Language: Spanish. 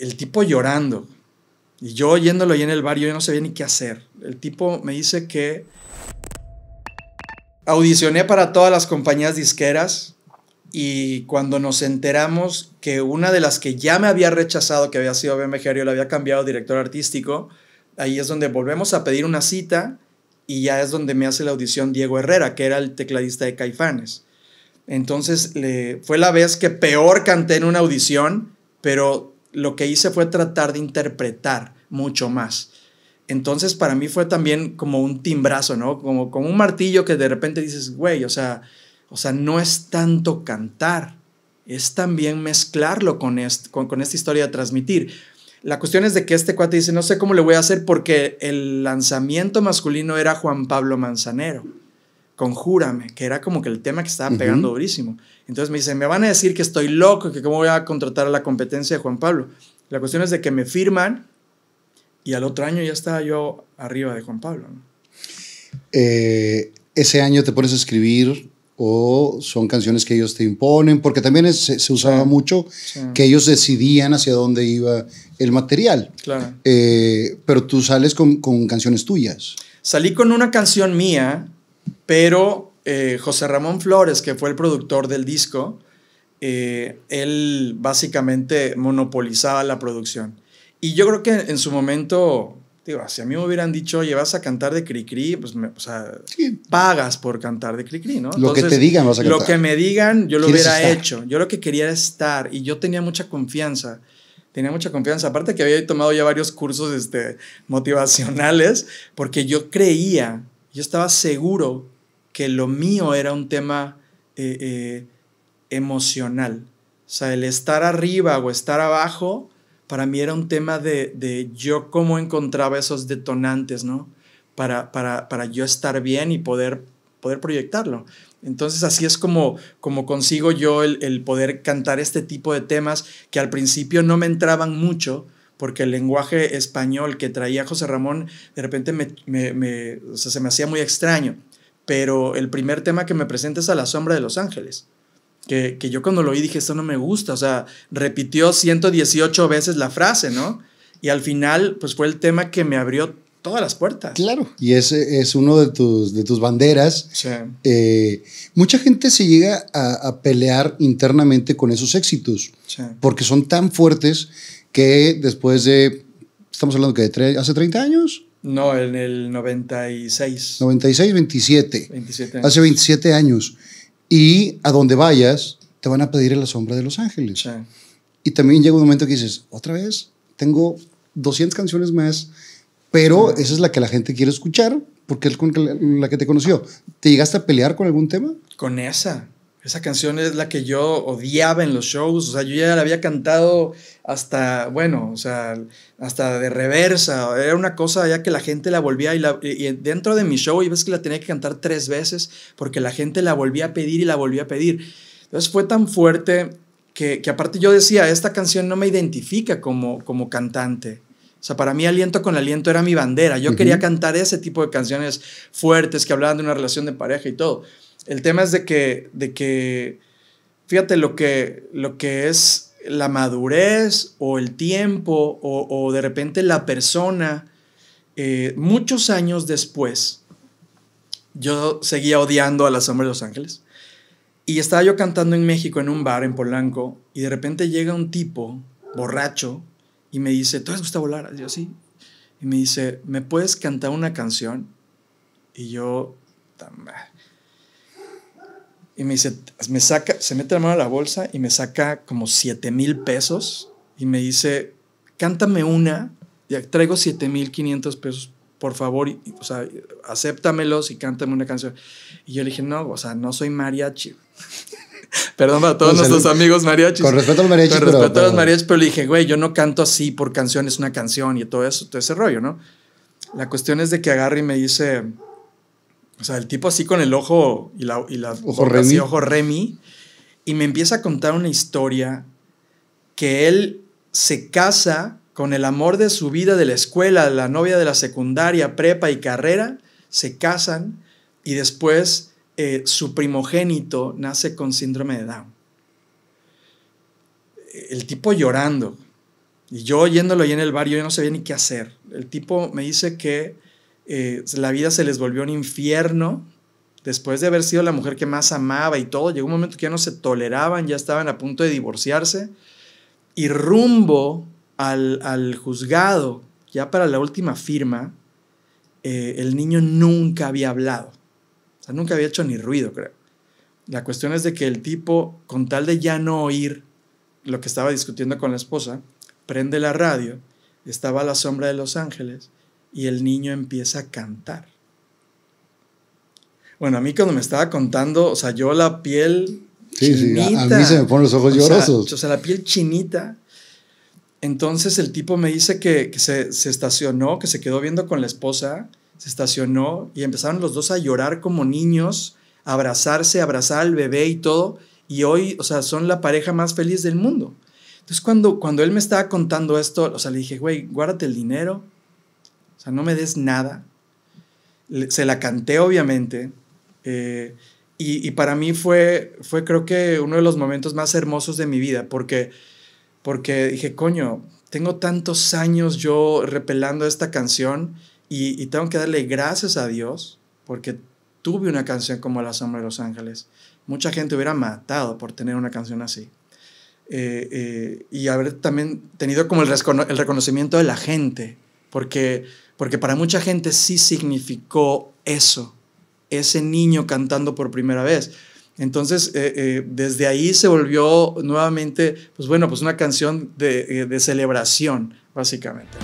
el tipo llorando. Y yo oyéndolo ahí en el bar, yo no sabía ni qué hacer. El tipo me dice que audicioné para todas las compañías disqueras y cuando nos enteramos que una de las que ya me había rechazado, que había sido BMG yo le había cambiado director artístico, ahí es donde volvemos a pedir una cita y ya es donde me hace la audición Diego Herrera, que era el tecladista de Caifanes. Entonces le, fue la vez que peor canté en una audición, pero lo que hice fue tratar de interpretar mucho más. Entonces para mí fue también como un timbrazo, ¿no? Como, como un martillo que de repente dices, güey, o sea, o sea, no es tanto cantar, es también mezclarlo con, con, con esta historia de transmitir. La cuestión es de que este cuate dice, no sé cómo le voy a hacer porque el lanzamiento masculino era Juan Pablo Manzanero, Conjúrame, que era como que el tema que estaba pegando durísimo. Entonces me dice, me van a decir que estoy loco, que cómo voy a contratar a la competencia de Juan Pablo. La cuestión es de que me firman y al otro año ya estaba yo arriba de Juan Pablo. Eh, ese año te pones a escribir o son canciones que ellos te imponen, porque también se, usaba mucho que ellos decidían hacia dónde iba el material. Claro. Eh, pero tú sales con, con, canciones tuyas. Salí con una canción mía, pero eh, José Ramón Flores, que fue el productor del disco, eh, él básicamente monopolizaba la producción. Y yo creo que en su momento Digo, si a mí me hubieran dicho, oye, vas a cantar de Cricri, pues, me, o sea, pagas por cantar de Cricri, ¿no? lo que te digan vas a cantar. Lo que me digan, yo lo hubiera hecho. Yo lo que quería era estar y yo tenía mucha confianza. Tenía mucha confianza. Aparte que había tomado ya varios cursos este, motivacionales, porque yo creía, yo estaba seguro que lo mío era un tema eh, eh, emocional. O sea, el estar arriba o estar abajo para mí era un tema de, yo cómo encontraba esos detonantes, ¿no? Para, para, yo estar bien y poder, poder proyectarlo. Entonces así es como, como consigo yo el, poder cantar este tipo de temas que al principio no me entraban mucho, porque el lenguaje español que traía José Ramón de repente me, se me hacía muy extraño. Pero el primer tema que me presenta es A la sombra de los ángeles que, que, yo cuando lo oí dije, esto no me gusta, o sea, repitió 118 veces la frase, ¿no? Y al final, pues fue el tema que me abrió todas las puertas. Claro, y ese es uno de tus, de tus banderas. Sí. Eh, mucha gente se llega a, a, pelear internamente con esos éxitos, sí. porque son tan fuertes que después de, estamos hablando que de hace 30 años. No, en el 96. 96, 27. 27 años. Hace 27 años. Y a donde vayas, te van a pedir en la sombra de los ángeles. Sí. Y también llega un momento que dices, otra vez, tengo 200 canciones más, pero esa es la que la gente quiere escuchar porque es la que te conoció. ¿Te llegaste a pelear con algún tema? Con esa. Esa canción es la que yo odiaba en los shows. O sea, yo ya la había cantado hasta, bueno, o sea, hasta de reversa. Era una cosa ya que la gente la volvía y, la, y dentro de mi show, y ves que la tenía que cantar tres veces porque la gente la volvía a pedir y la volvía a pedir. Entonces fue tan fuerte que, que aparte yo decía, esta canción no me identifica como, como cantante. O sea, para mí aliento con aliento era mi bandera. Yo quería cantar ese tipo de canciones fuertes que hablaban de una relación de pareja y todo. El tema es de que, de que fíjate lo que, lo que es la madurez o el tiempo o, de repente la persona, eh, muchos años después, yo seguía odiando a la sombra de los ángeles y estaba yo cantando en México en un bar en Polanco y de repente llega un tipo borracho y me dice, ¿tú les gusta volar? yo sí. Y me dice, ¿me puedes cantar una canción? Y yo, y me dice, me saca, se mete la mano a la bolsa y me saca como 7 mil pesos y me dice, cántame una, ya traigo 7 mil 500 pesos, por favor, y, o sea, acéptamelos y cántame una canción. Y yo le dije, no, o sea, no soy mariachi. Perdón para todos nuestros amigos mariachis. Con respeto a los mariachis. Con respeto pero, a los mariachis, pero le dije, güey, yo no canto así por canción, es una canción y todo eso, todo ese rollo, ¿no? La cuestión es de que agarre y me dice, o sea, el tipo así con el ojo y la, y la ojo, remi. ojo remi. Y me empieza a contar una historia que él se casa con el amor de su vida de la escuela, la novia de la secundaria, prepa y carrera, se casan y después eh, su primogénito nace con síndrome de Down. El tipo llorando. Y yo oyéndolo ahí en el bar, yo no sabía ni qué hacer. El tipo me dice que eh, la vida se les volvió un infierno después de haber sido la mujer que más amaba y todo. Llegó un momento que ya no se toleraban, ya estaban a punto de divorciarse. Y rumbo al, juzgado, ya para la última firma, eh, el niño nunca había hablado. Nunca había hecho ni ruido, creo. La cuestión es de que el tipo, con tal de ya no oír lo que estaba discutiendo con la esposa, prende la radio, estaba a la sombra de Los Ángeles y el niño empieza a cantar. Bueno, a mí cuando me estaba contando, o sea, yo la piel sí, chinita. Sí, a, mí se me ponen los ojos llorosos. o sea, la piel chinita. Entonces el tipo me dice que, se, se, estacionó, que se quedó viendo con la esposa, se estacionó y empezaron los dos a llorar como niños, a abrazarse, a abrazar al bebé y todo. Y hoy, o sea, son la pareja más feliz del mundo. Entonces, cuando, cuando él me estaba contando esto, o sea, le dije, güey, guárdate el dinero, o sea, no me des nada. Se la canté, obviamente. Eh, y, y, para mí fue, fue, creo que, uno de los momentos más hermosos de mi vida, porque, porque dije, coño, tengo tantos años yo repelando esta canción y, y tengo que darle gracias a Dios, porque tuve una canción como La Sombra de los Ángeles. Mucha gente hubiera matado por tener una canción así. Eh, eh, y haber también tenido como el, el, reconocimiento de la gente, porque, porque para mucha gente sí significó eso, ese niño cantando por primera vez. Entonces, eh, desde ahí se volvió nuevamente, pues bueno, pues una canción de, de celebración, básicamente.